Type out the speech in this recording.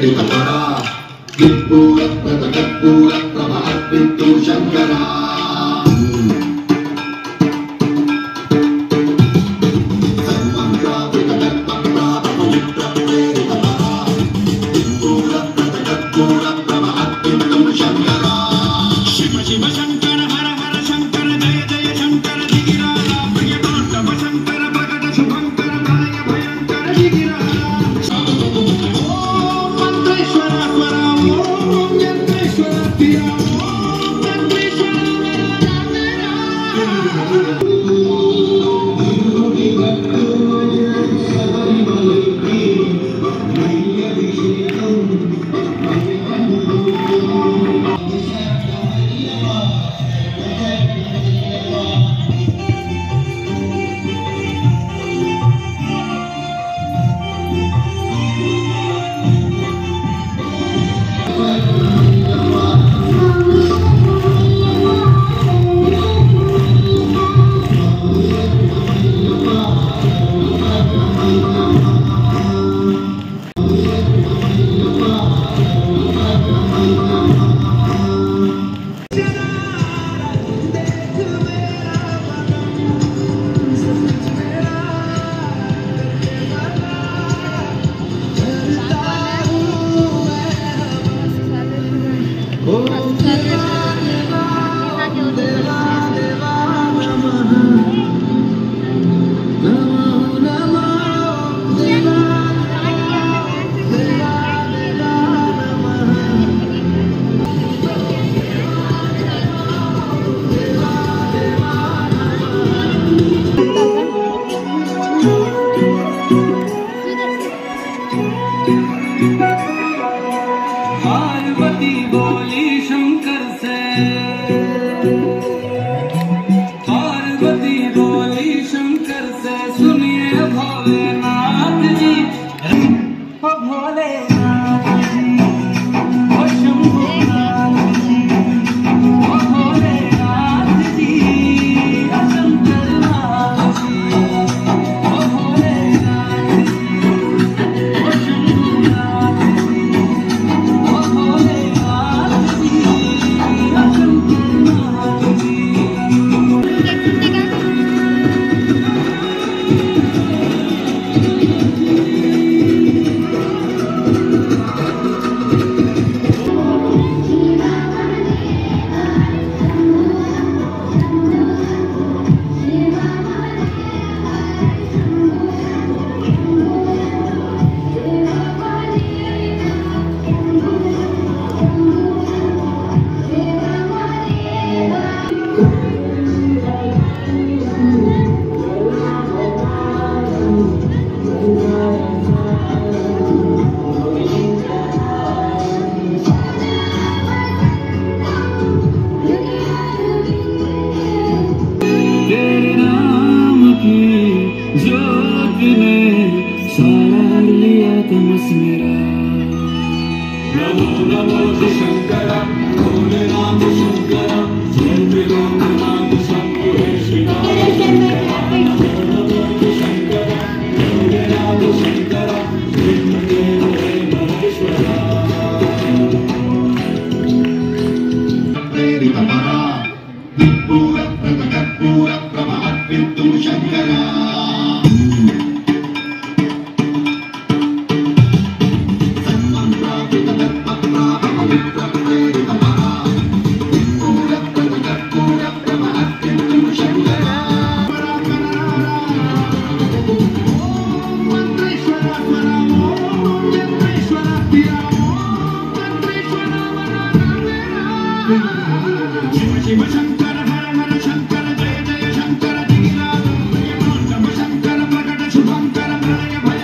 れるから我 प्रेरितपदा अप्रो अप्रभक्वितुं शक्य I'm gonna bring you